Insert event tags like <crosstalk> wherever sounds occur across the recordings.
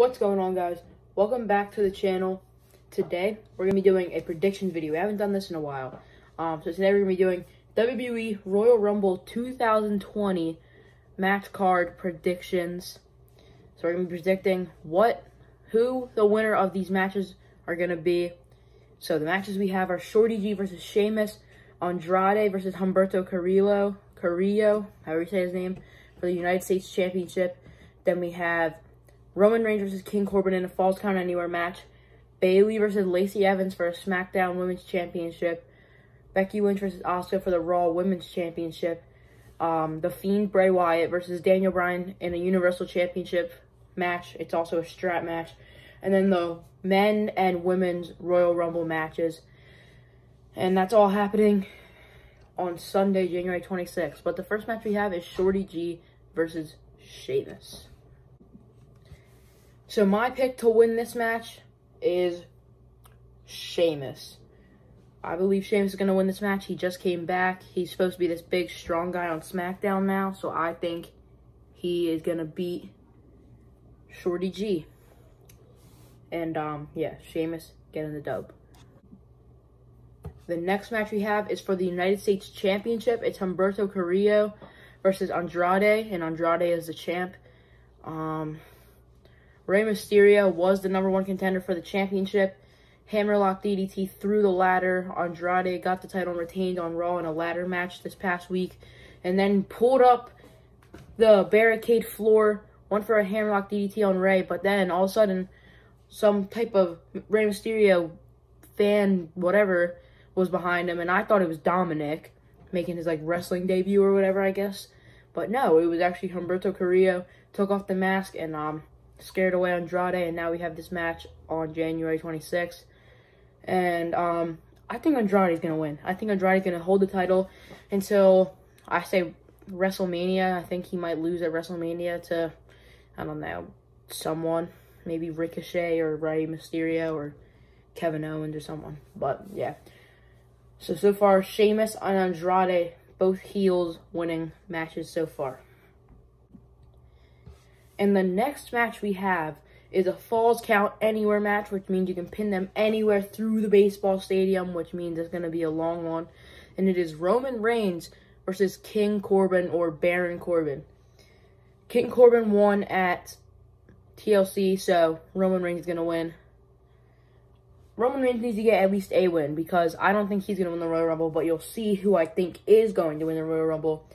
What's going on guys? Welcome back to the channel. Today, we're going to be doing a prediction video. We haven't done this in a while. Um, so today we're going to be doing WWE Royal Rumble 2020 match card predictions. So we're going to be predicting what, who the winner of these matches are going to be. So the matches we have are Shorty G versus Sheamus, Andrade versus Humberto Carrillo, Carrillo, however you say his name, for the United States Championship. Then we have Roman Reigns versus King Corbin in a Falls Count Anywhere match. Bayley versus Lacey Evans for a SmackDown Women's Championship. Becky Lynch versus Asuka for the Raw Women's Championship. Um, the Fiend Bray Wyatt versus Daniel Bryan in a Universal Championship match. It's also a strap match. And then the men and women's Royal Rumble matches. And that's all happening on Sunday, January 26th. But the first match we have is Shorty G versus Sheamus. So my pick to win this match is Sheamus. I believe Sheamus is going to win this match. He just came back. He's supposed to be this big, strong guy on SmackDown now. So I think he is going to beat Shorty G. And, um, yeah, Sheamus getting the dub. The next match we have is for the United States Championship. It's Humberto Carrillo versus Andrade. And Andrade is the champ. Um, Rey Mysterio was the number one contender for the championship. Hammerlock DDT through the ladder. Andrade got the title and retained on Raw in a ladder match this past week. And then pulled up the barricade floor. Went for a Hammerlock DDT on Rey. But then all of a sudden, some type of Rey Mysterio fan, whatever, was behind him. And I thought it was Dominik making his like wrestling debut or whatever, I guess. But no, it was actually Humberto Carrillo. Took off the mask and um scared away Andrade, and now we have this match on January 26th. And um, I think Andrade is going to win. I think Andrade is going to hold the title until, I say, WrestleMania. I think he might lose at WrestleMania to, I don't know, someone. Maybe Ricochet or Rey Mysterio or Kevin Owens or someone. But, yeah. So, so far, Sheamus and Andrade, both heels winning matches so far. And the next match we have is a falls count anywhere match, which means you can pin them anywhere through the baseball stadium, which means it's going to be a long one. And it is Roman Reigns versus King Corbin or Baron Corbin. King Corbin won at TLC, so Roman Reigns is going to win. Roman Reigns needs to get at least a win because I don't think he's going to win the Royal Rumble, but you'll see who I think is going to win the Royal Rumble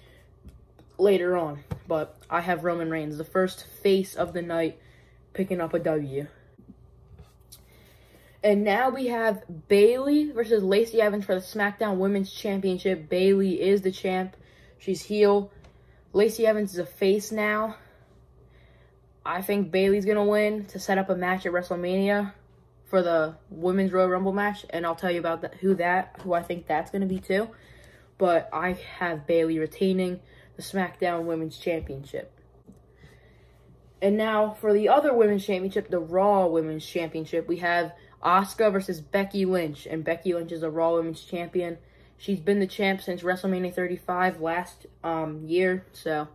later on. But I have Roman Reigns, the first face of the night, picking up a W. And now we have Bayley versus Lacey Evans for the SmackDown Women's Championship. Bayley is the champ. She's heel. Lacey Evans is a face now. I think Bayley's going to win to set up a match at WrestleMania for the Women's Royal Rumble match. And I'll tell you about that, who that, who I think that's going to be too. But I have Bayley retaining the SmackDown Women's Championship. And now for the other Women's Championship, the Raw Women's Championship, we have Asuka versus Becky Lynch. And Becky Lynch is a Raw Women's Champion. She's been the champ since WrestleMania 35 last um, year. So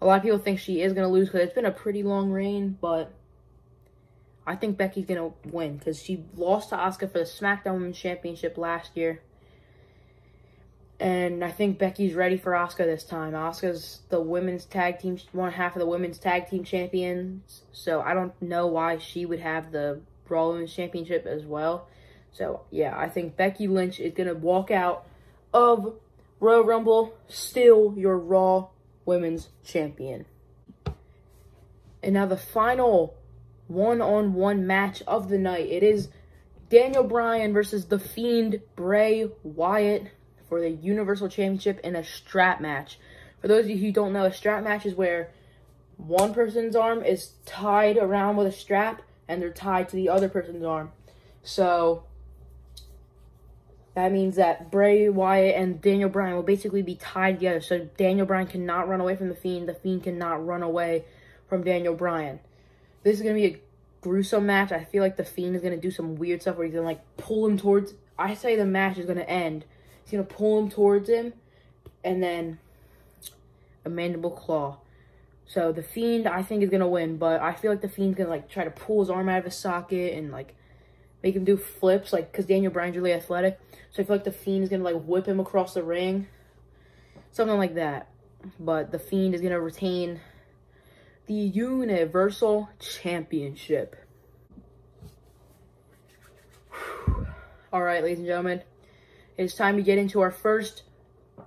a lot of people think she is going to lose because it's been a pretty long reign. But I think Becky's going to win because she lost to Asuka for the SmackDown Women's Championship last year. And I think Becky's ready for Asuka this time. Asuka's the women's tag team, one half of the women's tag team champions. So I don't know why she would have the Raw Women's Championship as well. So yeah, I think Becky Lynch is going to walk out of Royal Rumble still your Raw Women's Champion. And now the final one-on-one -on -one match of the night. It is Daniel Bryan versus The Fiend Bray Wyatt for the Universal Championship in a strap match. For those of you who don't know, a strap match is where one person's arm is tied around with a strap and they're tied to the other person's arm. So that means that Bray Wyatt and Daniel Bryan will basically be tied together. So Daniel Bryan cannot run away from the Fiend. The Fiend cannot run away from Daniel Bryan. This is going to be a gruesome match. I feel like the Fiend is going to do some weird stuff where he's going to like pull him towards. I say the match is going to end He's going to pull him towards him. And then a mandible claw. So the Fiend, I think, is gonna win, but I feel like the Fiend's gonna like try to pull his arm out of his socket and like make him do flips, like because Daniel Bryan's really athletic. So I feel like the Fiend is gonna like whip him across the ring, something like that. But the Fiend is gonna retain the Universal Championship. All right, ladies and gentlemen, it's time to get into our first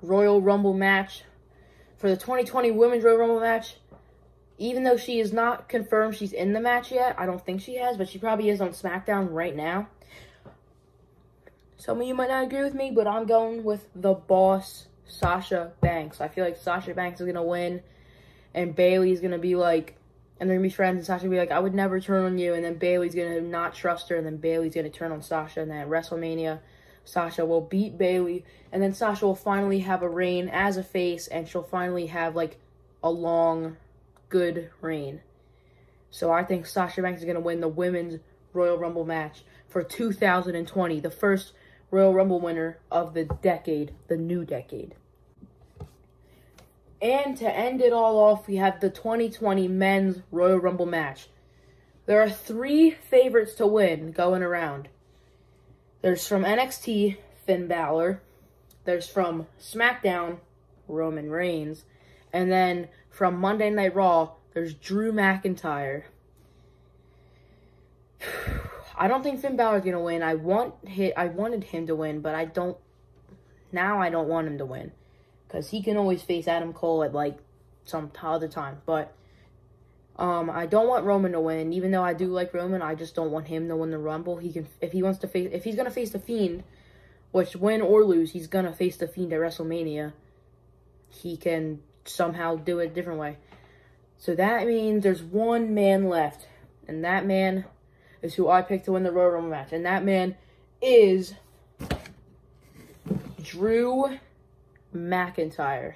Royal Rumble match for the 2020 Women's Royal Rumble match even though she is not confirmed she's in the match yet, I don't think she has, but she probably is on SmackDown right now. Some of you might not agree with me, but I'm going with the boss, Sasha Banks. I feel like Sasha Banks is going to win, and Bayley's going to be like, and they're going to be friends, and Sasha be like, I would never turn on you, and then Bayley's going to not trust her, and then Bayley's going to turn on Sasha, and then at WrestleMania, Sasha will beat Bayley, and then Sasha will finally have a reign as a face, and she'll finally have, like, a long good reign. So I think Sasha Banks is going to win the Women's Royal Rumble match for 2020, the first Royal Rumble winner of the decade, the new decade. And to end it all off, we have the 2020 Men's Royal Rumble match. There are three favorites to win going around. There's from NXT, Finn Balor. There's from SmackDown, Roman Reigns. And then from Monday Night Raw, there's Drew McIntyre. <sighs> I don't think Finn Balor's gonna win. I want hit. I wanted him to win, but I don't. Now I don't want him to win because he can always face Adam Cole at like some other time. But um, I don't want Roman to win. Even though I do like Roman, I just don't want him to win the Rumble. He can if he wants to face if he's gonna face the Fiend, which win or lose, he's gonna face the Fiend at WrestleMania. He can somehow do it a different way. So that means there's one man left. And that man is who I picked to win the Royal Rumble match. And that man is Drew McIntyre.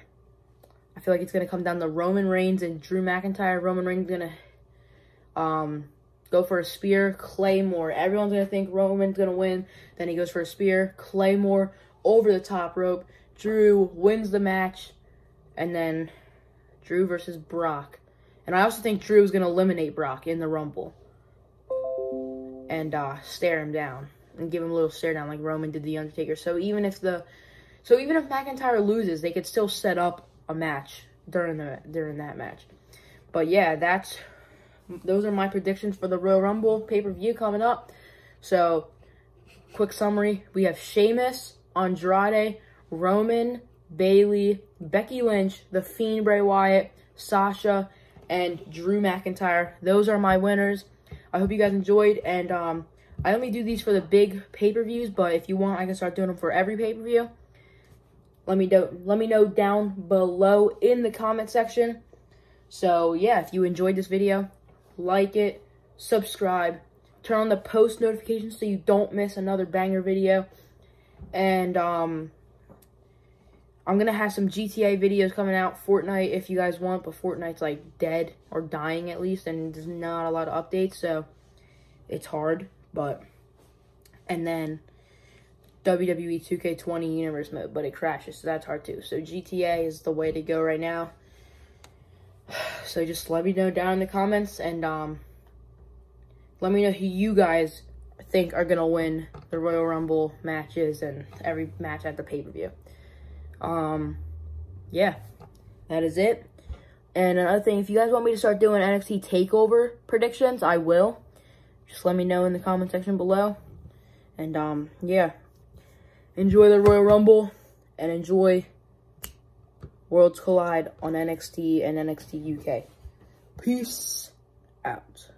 I feel like it's going to come down to Roman Reigns and Drew McIntyre. Roman Reigns going to um, go for a spear. Claymore. Everyone's going to think Roman's going to win. Then he goes for a spear. Claymore over the top rope. Drew wins the match and then Drew versus Brock. And I also think Drew is going to eliminate Brock in the Rumble. And uh, stare him down. And give him a little stare down like Roman did The Undertaker. So even if the... So even if McIntyre loses, they could still set up a match during the during that match. But yeah, that's... Those are my predictions for the Royal Rumble pay-per-view coming up. So, quick summary. We have Sheamus, Andrade, Roman, Bayley, Becky Lynch, The Fiend Bray Wyatt, Sasha, and Drew McIntyre. Those are my winners. I hope you guys enjoyed, and um, I only do these for the big pay-per-views, but if you want, I can start doing them for every pay-per-view. Let me know, let me know down below in the comment section. So, yeah, if you enjoyed this video, like it, subscribe, turn on the post notifications so you don't miss another banger video. And, um, I'm to have some GTA videos coming out, Fortnite if you guys want, but Fortnite's like dead or dying at least, and there's not a lot of updates, so it's hard, but, and then WWE 2K20 Universe mode, but it crashes, so that's hard too. So GTA is the way to go right now. <sighs> So just let me know down in the comments, and um, let me know who you guys think are going to win the Royal Rumble matches and every match at the pay-per-view. Um, yeah, that is it. And another thing, if you guys want me to start doing NXT TakeOver predictions, I will. Just let me know in the comment section below. And, um, yeah. Enjoy the Royal Rumble and enjoy Worlds Collide on NXT and NXT UK. Peace out.